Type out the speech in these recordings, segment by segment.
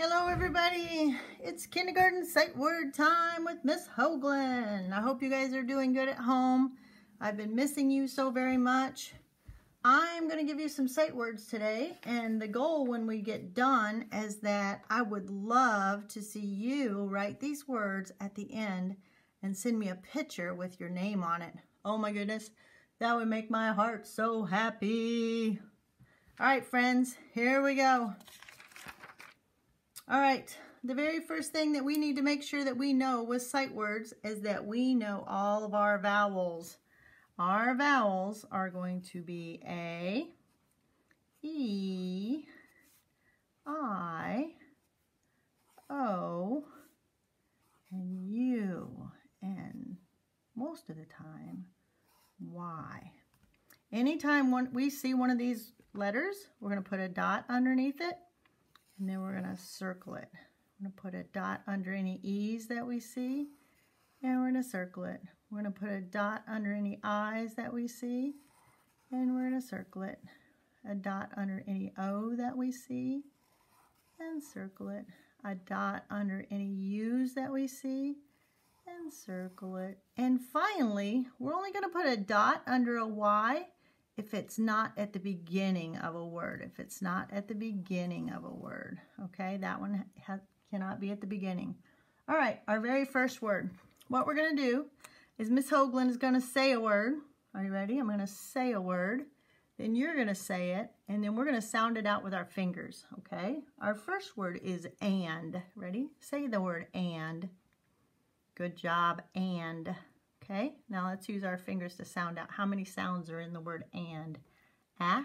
Hello everybody, it's kindergarten sight word time with Miss Hoogland. I hope you guys are doing good at home. I've been missing you so very much. I'm going to give you some sight words today and the goal when we get done is that I would love to see you write these words at the end and send me a picture with your name on it. Oh my goodness, that would make my heart so happy. All right, friends, here we go. All right, the very first thing that we need to make sure that we know with sight words is that we know all of our vowels. Our vowels are going to be A, E, I, O, and U, and most of the time, Y. Anytime one, we see one of these letters, we're going to put a dot underneath it and then we're going to circle it. I'm going to put a dot under any E's that we see. And we're going to circle it. We're going to put a dot under any I's that we see. And we're going to circle it. A dot under any O that we see. And circle it. A dot under any U's that we see. And circle it. And finally, we're only going to put a dot under a Y if it's not at the beginning of a word, if it's not at the beginning of a word, okay? That one cannot be at the beginning. All right, our very first word. What we're going to do is Miss Hoogland is going to say a word. Are you ready? I'm going to say a word. Then you're going to say it, and then we're going to sound it out with our fingers, okay? Our first word is and. Ready? Say the word and. Good job, and. Okay, now let's use our fingers to sound out how many sounds are in the word and. A,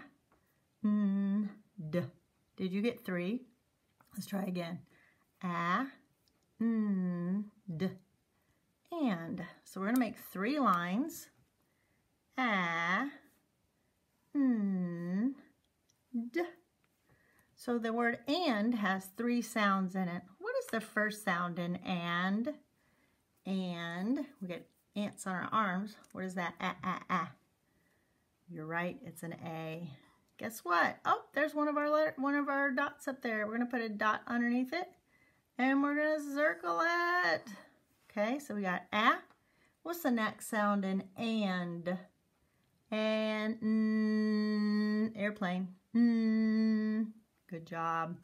n, d. Did you get three? Let's try again. A, n, d. And. So we're going to make three lines. A, n, d. So the word and has three sounds in it. What is the first sound in and? And we get ants on our arms. What is that? Ah, ah, ah. You're right, it's an A. Guess what? Oh, there's one of our letter, one of our dots up there. We're gonna put a dot underneath it and we're gonna circle it. Okay, so we got A. What's the next sound in and? And mm, airplane. Mm, good job.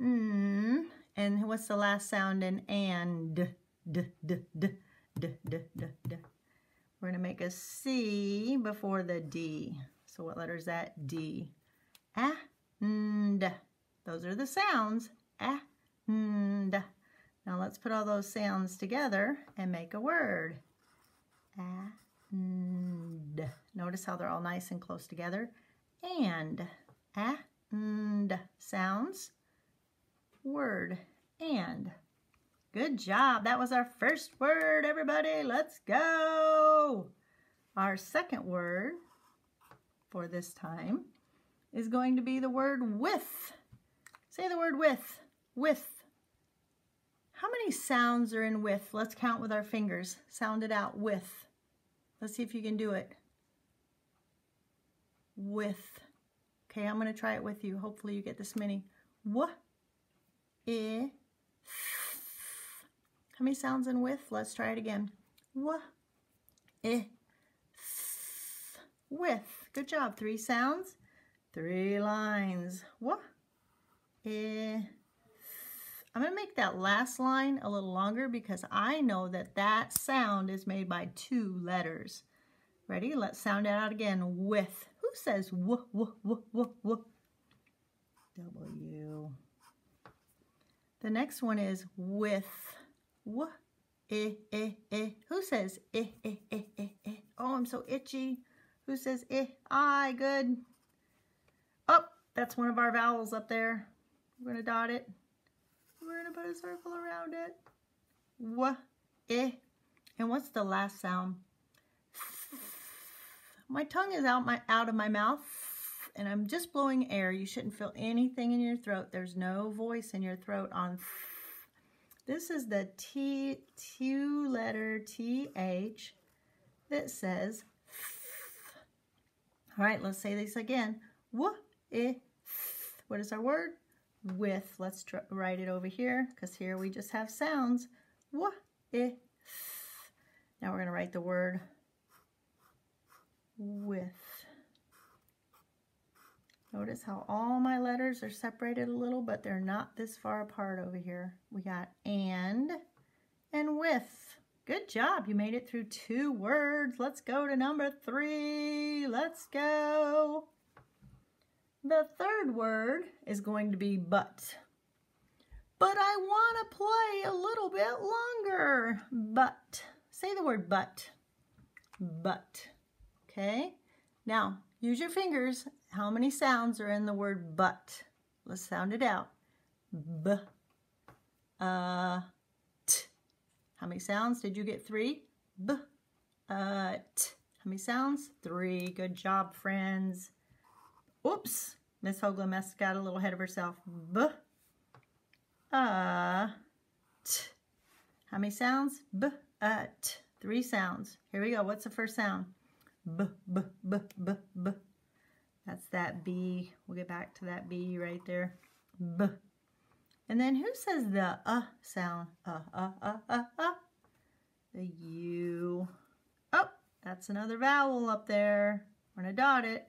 Mm, and what's the last sound in and? D, d, d d, d, d, d. We're going to make a C before the D. So what letter is that? D. And. Those are the sounds. And. Now let's put all those sounds together and make a word. And. Notice how they're all nice and close together. And. And. Sounds. Word. And. Good job. That was our first word, everybody. Let's go. Our second word for this time is going to be the word with. Say the word with. With. How many sounds are in with? Let's count with our fingers. Sound it out. With. Let's see if you can do it. With. Okay, I'm going to try it with you. Hopefully you get this many. What? I. Many sounds in with? Let's try it again. W, I, with. Good job. Three sounds, three lines. I'm going to make that last line a little longer because I know that that sound is made by two letters. Ready? Let's sound it out again. With. Who says w, w, w, w, w? W. The next one is with w, eh, eh, eh. Who says eh, eh, eh, eh, eh? Oh, I'm so itchy. Who says eh? I, good. Oh, that's one of our vowels up there. We're going to dot it. We're going to put a circle around it. W, eh. And what's the last sound? My tongue is out my out of my mouth and I'm just blowing air. You shouldn't feel anything in your throat. There's no voice in your throat on this is the T, two letter TH that says All right, let's say this again. I, eh, What is our word? with. Let's write it over here because here we just have sounds. I, eh, Now we're going to write the word with. Notice how all my letters are separated a little, but they're not this far apart over here. We got and and with. Good job. You made it through two words. Let's go to number three. Let's go. The third word is going to be but. But I want to play a little bit longer. But. Say the word but. But. Okay? Now, use your fingers. How many sounds are in the word but? Let's sound it out. B. Uh. T. How many sounds? Did you get three? B. Uh. T. How many sounds? Three. Good job, friends. Oops, Miss Hoogland got a little ahead of herself. B, uh, t. How many sounds? B, uh, t. Three sounds. Here we go. What's the first sound? B, b, b, b, b. That's that B. We'll get back to that B right there. B. And then who says the uh sound? Uh, uh, uh, uh, uh. The U. Oh, that's another vowel up there. We're going to dot it.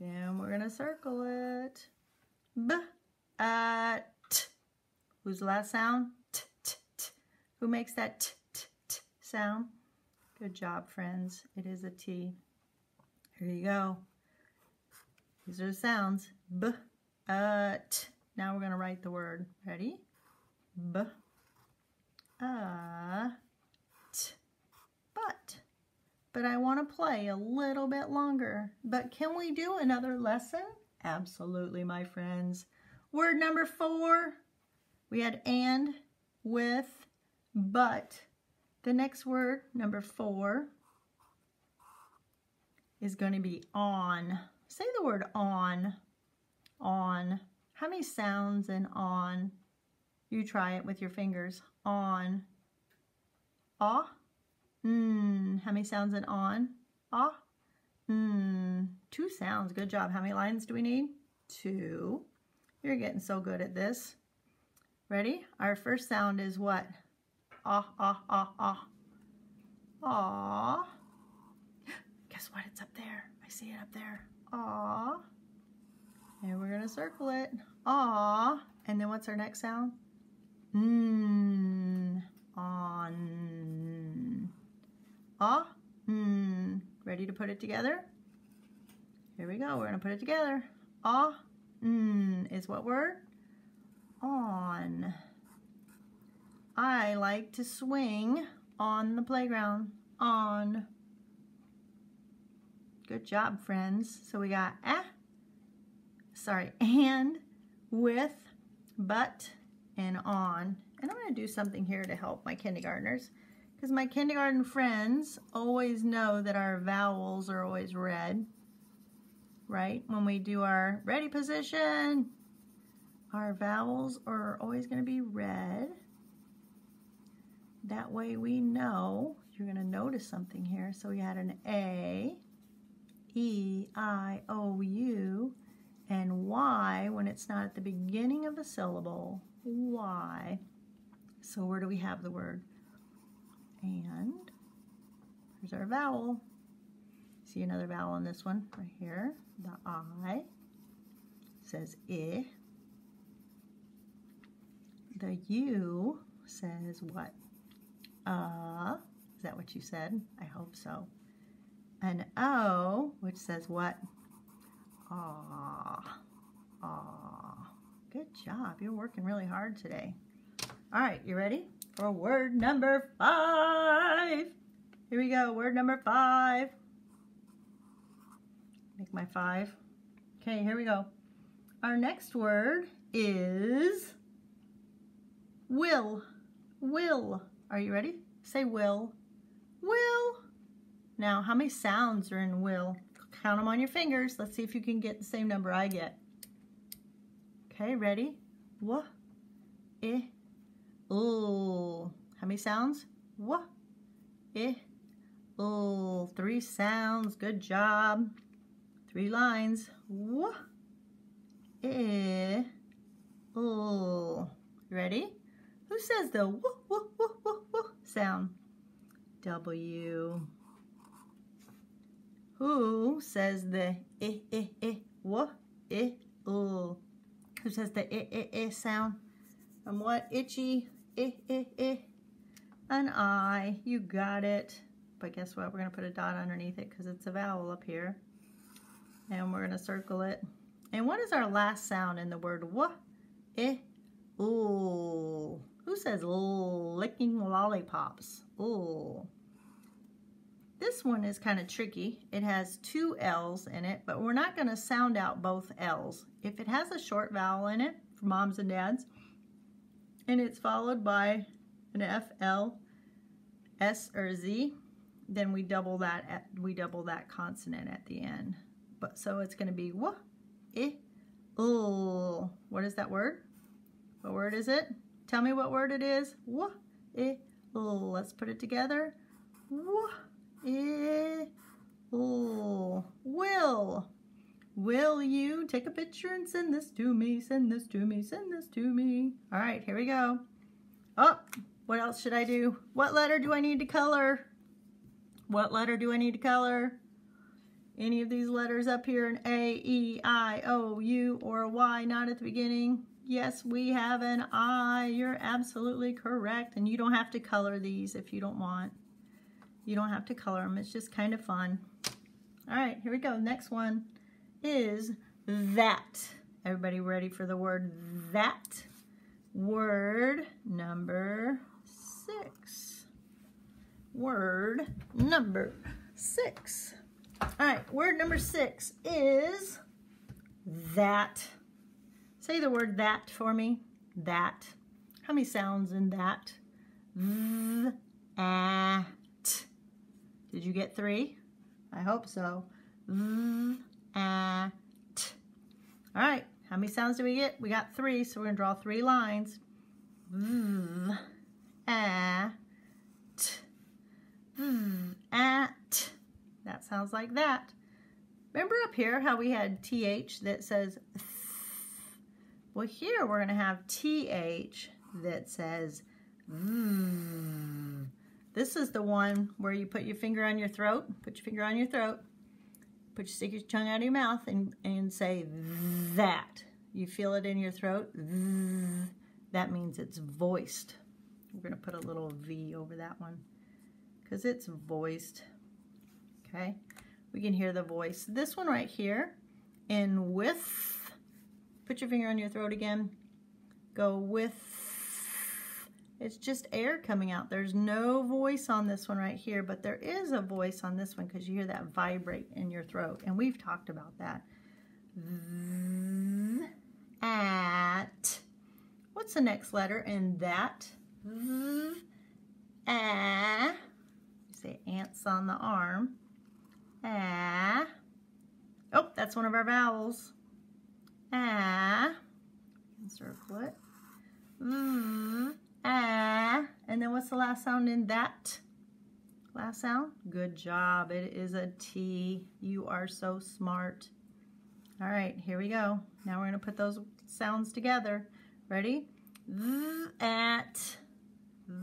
And we're going to circle it. B, uh, t. Who's the last sound? T, t, t. Who makes that t, t, t sound? Good job, friends. It is a T. Here you go. These are the sounds. B, uh. Now we're going to write the word. Ready? B, uh. But but I want to play a little bit longer. But can we do another lesson? Absolutely, my friends. Word number four, we had and, with, but. The next word, number four, is going to be on. Say the word on. On. How many sounds in on? You try it with your fingers. On. Ah. Mmm. How many sounds in on? Ah. Mmm. Two sounds. Good job. How many lines do we need? Two. You're getting so good at this. Ready? Our first sound is what? Ah, ah, ah, ah. Ah. Guess what? It's up there. I see it up there. Ah. And we're going to circle it. Ah. And then what's our next sound? Mmm. On. Ah, hmm. Ready to put it together? Here we go. We're going to put it together. Ah, hmm. Is what word? On. I like to swing on the playground. On. Good job, friends. So we got ah, sorry, and, with, but, and on. And I'm going to do something here to help my kindergartners. Because my kindergarten friends always know that our vowels are always red, right? When we do our ready position, our vowels are always going to be red. That way we know, you're going to notice something here. So we had an A, E, I, O, U, and Y when it's not at the beginning of a syllable, Y. So where do we have the word? And here's our vowel. See another vowel in this one right here. The I says I. The U says what? Uh. Is that what you said? I hope so. An O, which says what? Ah. Ah. Good job. You're working really hard today. All right, you ready? for word number five. Here we go, word number five. Make my five. Okay, here we go. Our next word is will. Will. Are you ready? Say will. Will. Now, how many sounds are in will? Count them on your fingers. Let's see if you can get the same number I get. Okay, ready? W, I, Ooh. How many sounds? Wah. Eh. Ooh. Three sounds. Good job. Three lines. Wah. Eh. Ooh. Ready? Who says the woo, woo, woo, woo sound? W. Who says the eh, eh, eh, woo, eh, ooh? Who says the eh, eh, eh sound? And what? Itchy, eh, eh, eh. An I. You got it. But guess what? We're going to put a dot underneath it because it's a vowel up here. And we're going to circle it. And what is our last sound in the word wha? Eh, ooh. Who says licking lollipops? Ooh. This one is kind of tricky. It has two L's in it, but we're not going to sound out both L's. If it has a short vowel in it, for moms and dads, and it's followed by an F, L, S, or Z, then we double that at, we double that consonant at the end. But so it's going to be wha, eh, oh. What is that word? What word is it? Tell me what word it is. Wha, eh, oh. Let's put it together. Wha, Will. Will you take a picture and send this to me? Send this to me. Send this to me. All right, here we go. Oh, what else should I do? What letter do I need to color? What letter do I need to color? Any of these letters up here, an A, E, I, O, U, or Y, not at the beginning? Yes, we have an I. You're absolutely correct. And you don't have to color these if you don't want. You don't have to color them. It's just kind of fun. All right, here we go. Next one is that. Everybody ready for the word that? Word number six word number six. All right, word number six is that. Say the word that for me. That. How many sounds in that? Th, at. Did you get three? I hope so. At. All right, how many sounds do we get? We got three, so we're to draw three lines. At. That sounds like that. Remember up here how we had TH that says th? Well, here we're going to have TH that says mm. This is the one where you put your finger on your throat, put your finger on your throat, put your stick your tongue out of your mouth and, and say that. You feel it in your throat. That means it's voiced. We're going to put a little V over that one because it's voiced. Okay, we can hear the voice. This one right here, in with, put your finger on your throat again, go with, it's just air coming out. There's no voice on this one right here, but there is a voice on this one because you hear that vibrate in your throat, and we've talked about that. At. What's the next letter in that? Ah say ants on the arm. Ah. Oh, that's one of our vowels. Ah. Circle it. Mm. Ah. And then what's the last sound in that? Last sound? Good job. It is a T. You are so smart. All right, here we go. Now we're going to put those sounds together. Ready? Z at. Z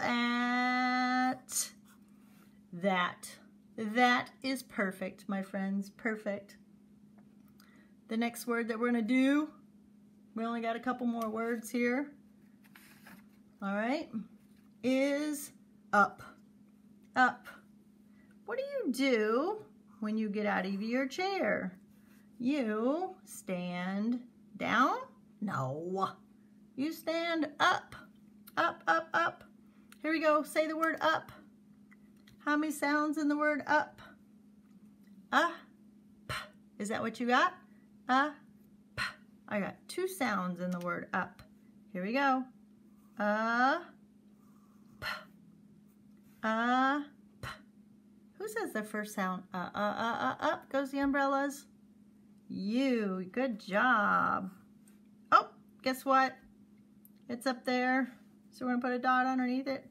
at that. That is perfect, my friends. Perfect. The next word that we're going to do, we only got a couple more words here. All right, is up. Up. What do you do when you get out of your chair? You stand down? No. You stand up. Up, up, up. Here we go. Say the word up. How many sounds in the word up? Uh. Is that what you got? Uh. I got two sounds in the word up. Here we go. Uh, p. Uh, p. Who says the first sound? Uh, uh, uh, uh, up goes the umbrellas. You. Good job. Oh, guess what? It's up there. So we're to put a dot underneath it.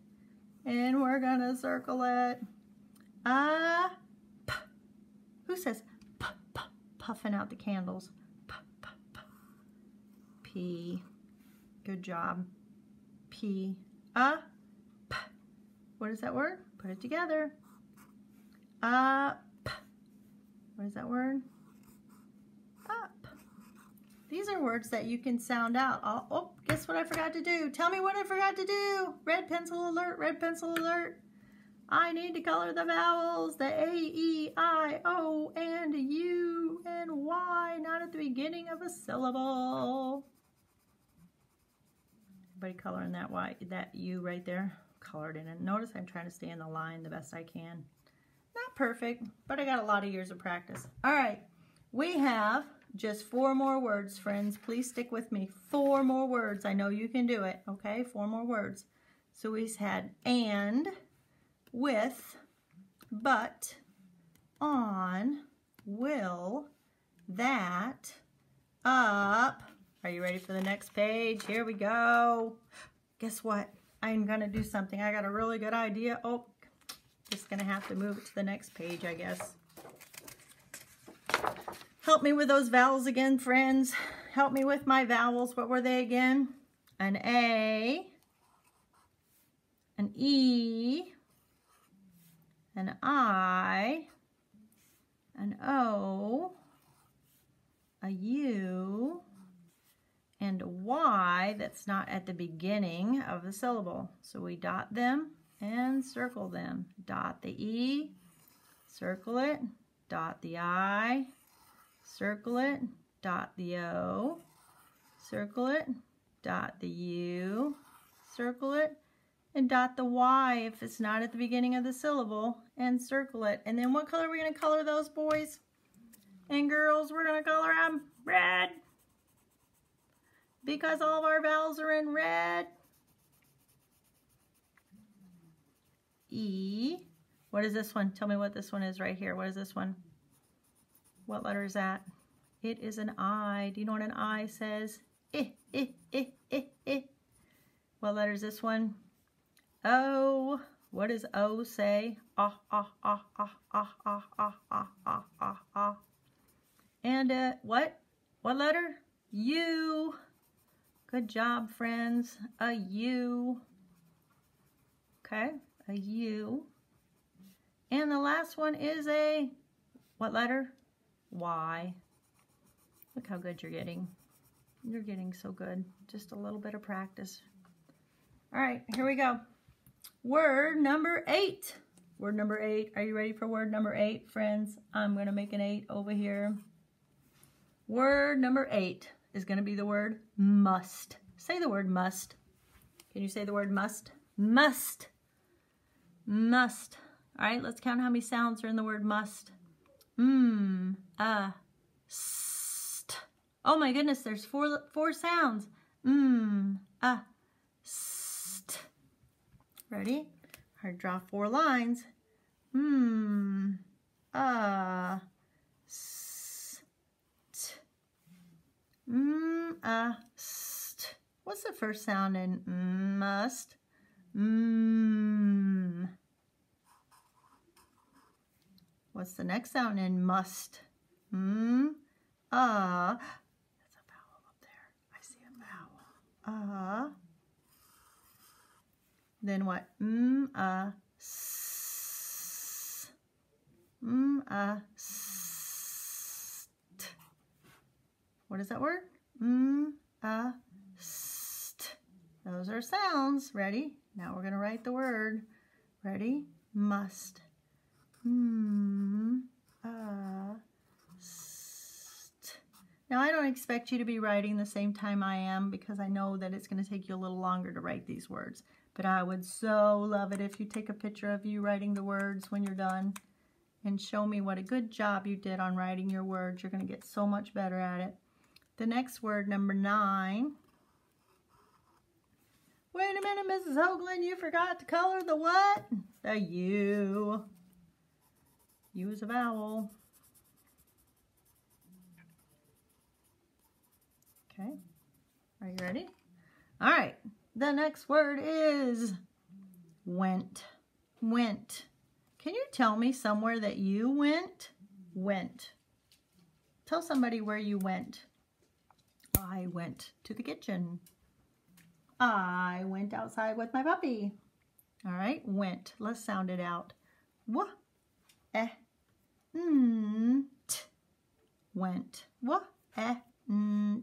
And we're to circle it. Uh, Who says p, p, puffing out the candles? P. Good job. P. A. P. What is that word? Put it together. Up. What is that word? Up. These are words that you can sound out. Oh, oh, guess what I forgot to do? Tell me what I forgot to do. Red pencil alert, red pencil alert. I need to color the vowels, the A, E, I, O, and U, and Y, not at the beginning of a syllable. Everybody coloring that Y, that U right there, colored in it. Notice I'm trying to stay in the line the best I can. Not perfect, but I got a lot of years of practice. All right, we have just four more words, friends. Please stick with me. Four more words. I know you can do it, okay? Four more words. So we've had and, with, but, on, will, that, up. Are you ready for the next page? Here we go. Guess what? I'm going to do something. I got a really good idea. Oh, just going to have to move it to the next page, I guess. Help me with those vowels again, friends. Help me with my vowels. What were they again? An A, an E, an I, an O, a U, and Y that's not at the beginning of the syllable. So we dot them and circle them. Dot the E, circle it, dot the I, circle it, dot the O, circle it, dot the U, circle it, and dot the Y if it's not at the beginning of the syllable, and circle it. And then what color are we going to color those boys and girls? We're going to color them red because all of our vowels are in red. E. What is this one? Tell me what this one is right here. What is this one? What letter is that? It is an I. Do you know what an I says? Eh, eh, eh, eh, eh. What letter is this one? O. What does O say? Ah, ah, ah, ah, ah, ah, ah, ah, ah, ah, ah. And uh, what? What letter? U. Good job, friends. A U. Okay, a U. And the last one is a, what letter? Y. Look how good you're getting. You're getting so good. Just a little bit of practice. All right, here we go. Word number eight. Word number eight. Are you ready for word number eight, friends? I'm going to make an eight over here. Word number eight is going to be the word must. Say the word must. Can you say the word must? Must. Must. All right, let's count how many sounds are in the word must. Mmm, uh, st. Oh my goodness, there's four, four sounds. Mmm, uh, st. Ready? I draw four lines. Mmm, uh, st. Uh. What's the first sound in must? Mmm. What's the next sound in must? Mm, uh. That's a vowel up there. I see a vowel. Uh. Then what? Mm, uh, s. Mm, uh. What is that word? Mm, uh, st. Those are sounds. Ready? Now we're going to write the word. Ready? Must. Hmm. Uh, now I don't expect you to be writing the same time I am because I know that it's going to take you a little longer to write these words. But I would so love it if you take a picture of you writing the words when you're done and show me what a good job you did on writing your words. You're going to get so much better at it. The next word, number nine. Wait a minute, Mrs. Hoogland, you forgot to color the what? The U. Use a vowel. Okay, are you ready? All right, the next word is went. Went. Can you tell me somewhere that you went? Went. Tell somebody where you went. I went to the kitchen. I went outside with my puppy. All right, went. Let's sound it out. W, eh, t. Went. W, eh,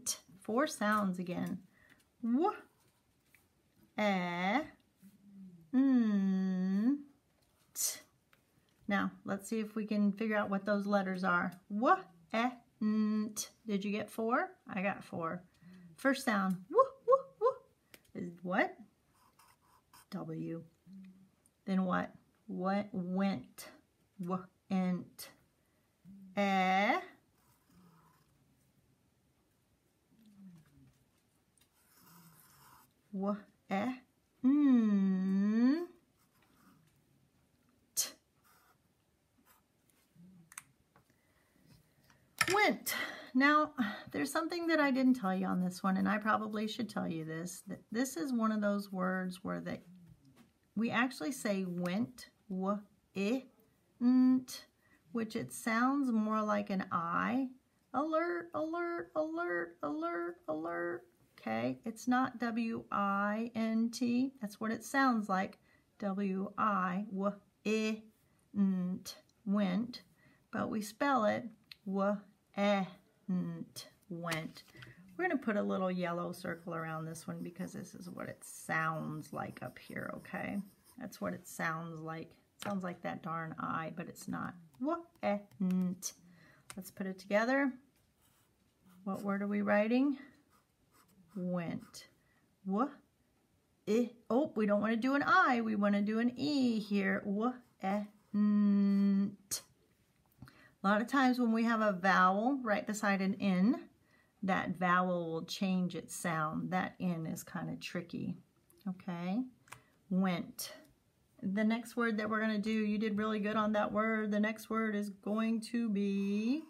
t. Four sounds again. W, eh, t. Now, let's see if we can figure out what those letters are. W, eh, t. Did you get four? I got four. First sound, woo, woo, woo, is what? W. Then what? What went? Went. Eh. W. Eh. Mm. T. Went. Now, there's something that I didn't tell you on this one, and I probably should tell you this. That this is one of those words where they, we actually say went, w, i, nt, which it sounds more like an I. Alert, alert, alert, alert, alert. Okay, it's not W-I-N-T. That's what it sounds like. W-I, w, i, nt, went. But we spell it w, eh, went. We're going to put a little yellow circle around this one because this is what it sounds like up here, okay? That's what it sounds like. It sounds like that darn I, but it's not. Went. Let's put it together. What word are we writing? Went. What? Eh. Oh, we don't want to do an I. We want to do an E here. Went. A lot of times when we have a vowel right beside an N, that vowel will change its sound. That N is kind of tricky, okay? Went. The next word that we're going to do, you did really good on that word. The next word is going to be,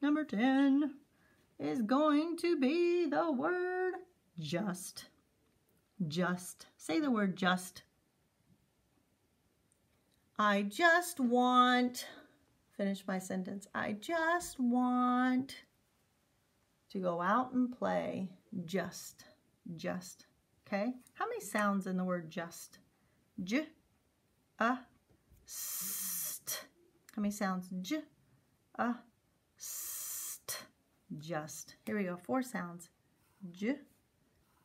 number 10, is going to be the word just. Just. Say the word just. I just want finish my sentence. I just want to go out and play. Just. Just. Okay? How many sounds in the word just? J, a, st. How many sounds? J, a, st. Just. Here we go. Four sounds. J,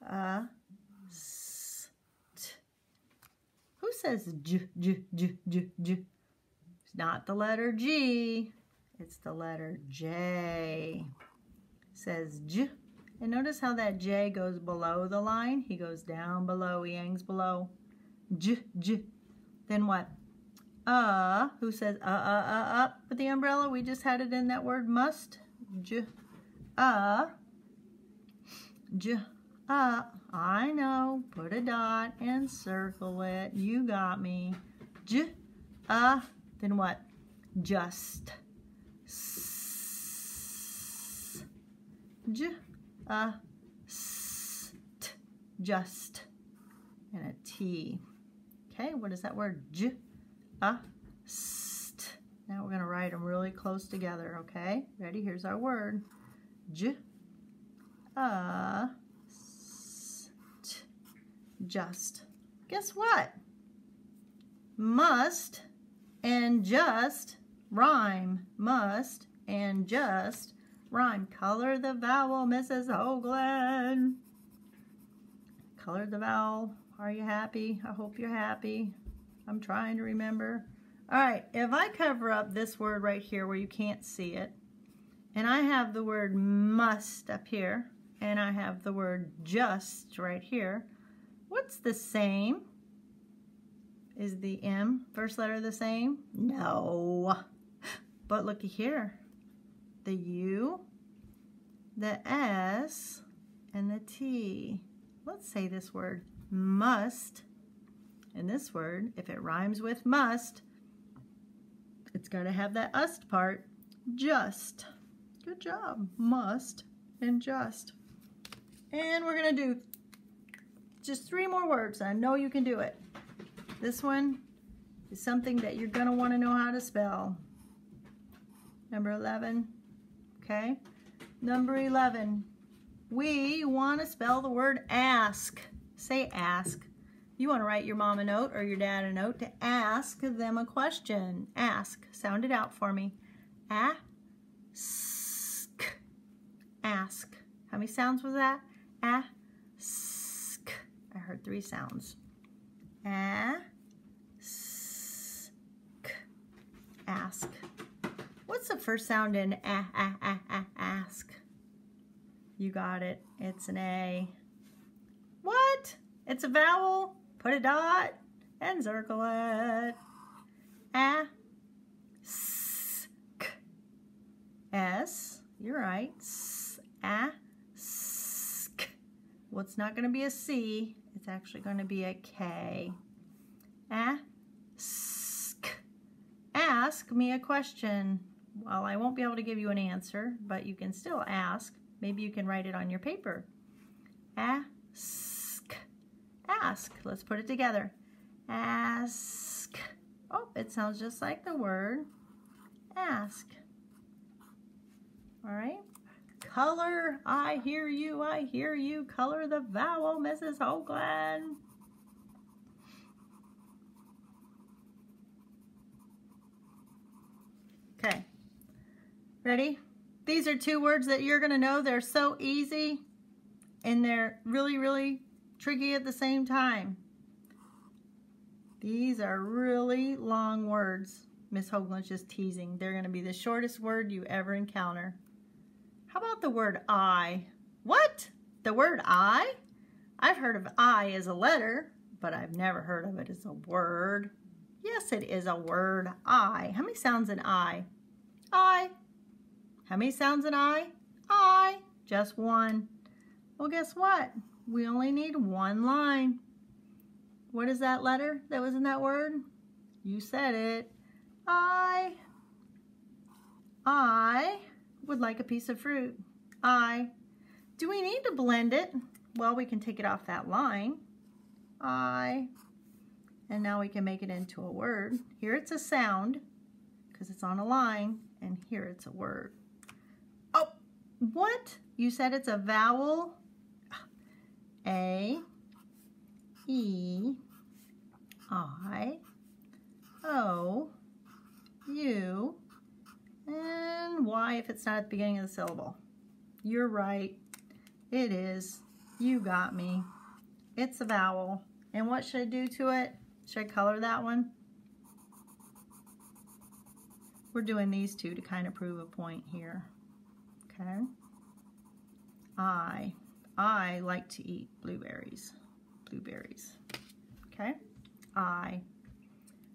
a, st. Who says j, j, j, j, j? Not the letter G, it's the letter J. It says J. And notice how that J goes below the line. He goes down below, he hangs below. J, J. Then what? Uh, who says uh, uh, uh, up with the umbrella? We just had it in that word must. J, uh, J, uh. I know. Put a dot and circle it. You got me. J, uh, then what? Just. S. J. A. S. T. Just. And a T. Okay, what is that word? J. A. St. Now we're going to write them really close together, okay? Ready? Here's our word. J. A. St. Just. Guess what? Must and just rhyme. Must and just rhyme. Color the vowel, Mrs. Hoogland. Color the vowel. Are you happy? I hope you're happy. I'm trying to remember. All right, if I cover up this word right here where you can't see it, and I have the word must up here, and I have the word just right here, what's the same? Is the M first letter the same? No. But looky here. The U, the S, and the T. Let's say this word must. And this word, if it rhymes with must, it's going to have that ust part. Just. Good job. Must and just. And we're going to do just three more words. I know you can do it. This one is something that you're going to want to know how to spell. Number 11, okay? Number 11, we want to spell the word ask. Say ask. You want to write your mom a note or your dad a note to ask them a question. Ask. Sound it out for me. Ask. Ask. How many sounds was that? Ask. I heard three sounds. Ask. Ask. What's the first sound in a, a, a, a, ask? You got it. It's an A. What? It's a vowel. Put a dot and circle it. A. S. You're right. S. A. S. K. Well, not going to be a C. It's actually going to be a K. A. S. K. Ask me a question. Well, I won't be able to give you an answer, but you can still ask. Maybe you can write it on your paper. Ask. Ask. Let's put it together. Ask. Oh, it sounds just like the word ask. All right. Color. I hear you. I hear you. Color the vowel, Mrs. Hoogland. Okay. Ready? These are two words that you're going to know. They're so easy and they're really, really tricky at the same time. These are really long words. Miss Hoogland's just teasing. They're going to be the shortest word you ever encounter. How about the word I? What? The word I? I've heard of I as a letter, but I've never heard of it as a word. Yes, it is a word, I. How many sounds in I? I. How many sounds an I? I. Just one. Well, guess what? We only need one line. What is that letter that was in that word? You said it. I. I would like a piece of fruit. I. Do we need to blend it? Well, we can take it off that line. I. And now we can make it into a word. Here it's a sound because it's on a line, and here it's a word. Oh, what? You said it's a vowel? A, E, I, O, U, and Y if it's not at the beginning of the syllable. You're right. It is. You got me. It's a vowel. And what should I do to it? Should I color that one? We're doing these two to kind of prove a point here. Okay. I, I like to eat blueberries. Blueberries. Okay. I.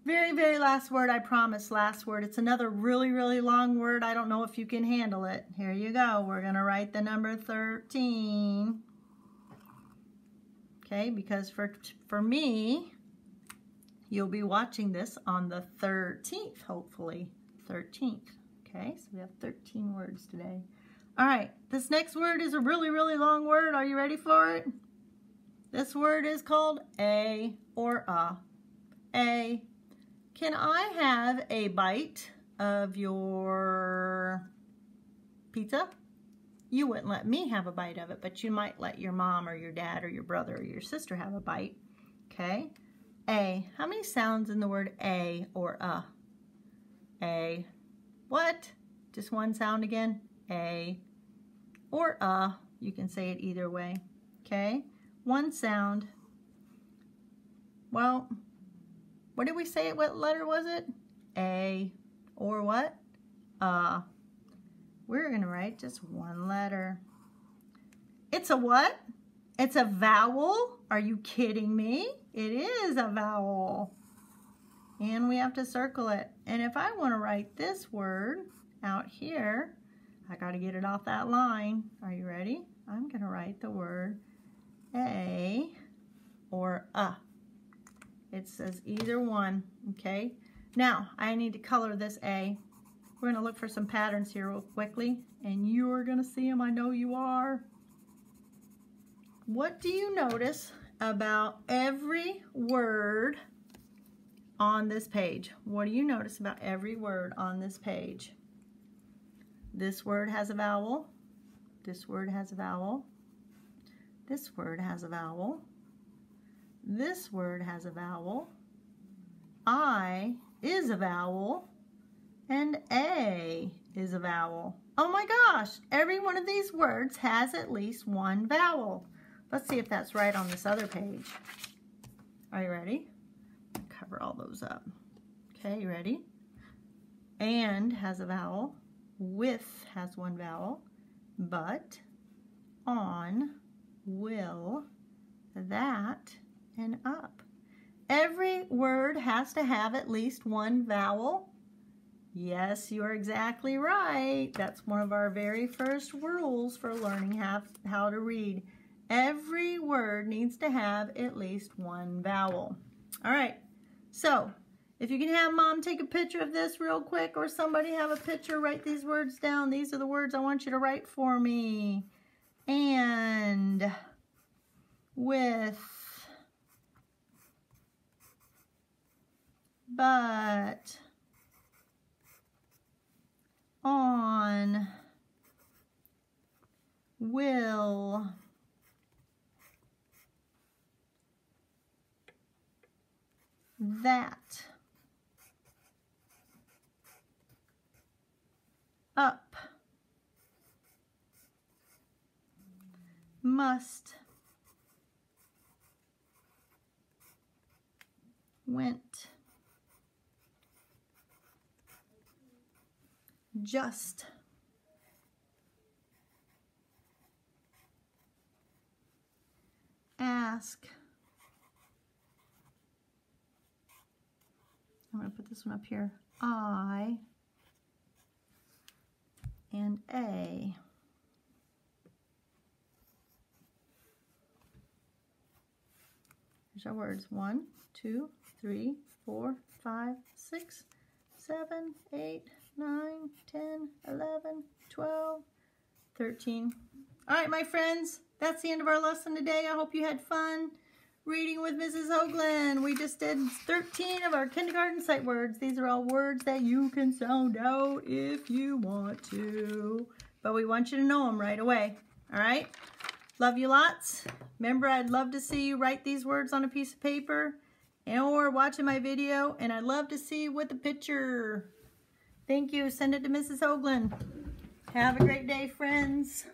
Very, very last word, I promise, last word. It's another really, really long word. I don't know if you can handle it. Here you go. We're going to write the number 13. Okay, because for, for me, you'll be watching this on the 13th, hopefully. 13th. Okay, so we have 13 words today. All right, this next word is a really, really long word. Are you ready for it? This word is called a or a. A. Can I have a bite of your pizza? You wouldn't let me have a bite of it, but you might let your mom or your dad or your brother or your sister have a bite. Okay? A. How many sounds in the word a or a? A. What? Just one sound again? A or a. You can say it either way. Okay? One sound. Well, what did we say? What letter was it? A. Or what? Uh. We're to write just one letter. It's a what? It's a vowel? Are you kidding me? It is a vowel. And we have to circle it. And if I want to write this word out here, I got to get it off that line. Are you ready? I'm to write the word a or a. It says either one, okay? Now, I need to color this A. We're going to look for some patterns here real quickly, and you're going to see them. I know you are. What do you notice about every word on this page? What do you notice about every word on this page? This word has a vowel. This word has a vowel. This word has a vowel. This word has a vowel. I is a vowel. And A is a vowel. Oh my gosh, every one of these words has at least one vowel. Let's see if that's right on this other page. Are you ready? Cover all those up. Okay, you ready? And has a vowel. With has one vowel. But, on, will, that, and up. Every word has to have at least one vowel. Yes, you're exactly right. That's one of our very first rules for learning how, how to read. Every word needs to have at least one vowel. All right, so if you can have mom take a picture of this real quick or somebody have a picture, write these words down. These are the words I want you to write for me. And with but on will that up must went just ask I'm going to put this one up here. I and A. Here's our words. One, two, three, four, five, six, seven, eight, 9, 10, 11, 12, 13. All right, my friends, that's the end of our lesson today. I hope you had fun reading with Mrs. Hoogland. We just did 13 of our kindergarten sight words. These are all words that you can sound out if you want to. But we want you to know them right away. All right? Love you lots. Remember, I'd love to see you write these words on a piece of paper or watching my video. And I'd love to see with a picture. Thank you. Send it to Mrs. Hoogland. Have a great day, friends.